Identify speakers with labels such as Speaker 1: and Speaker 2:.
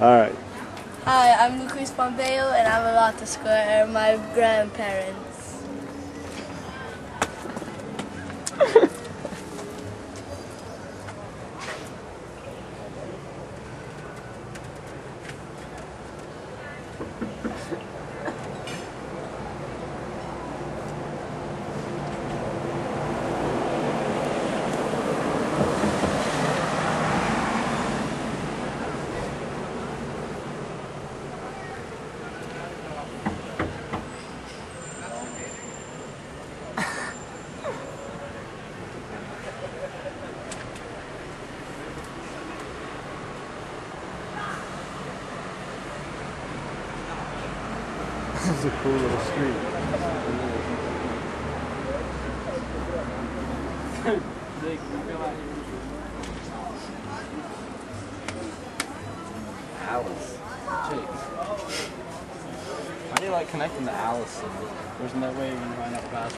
Speaker 1: All right.
Speaker 2: Hi, I'm Lucas Pompeo and I'm about to square my grandparents.
Speaker 1: This is a cool little street.
Speaker 3: Alice. Jake. Why do you like connecting to Alice? There's no way you can find out fast.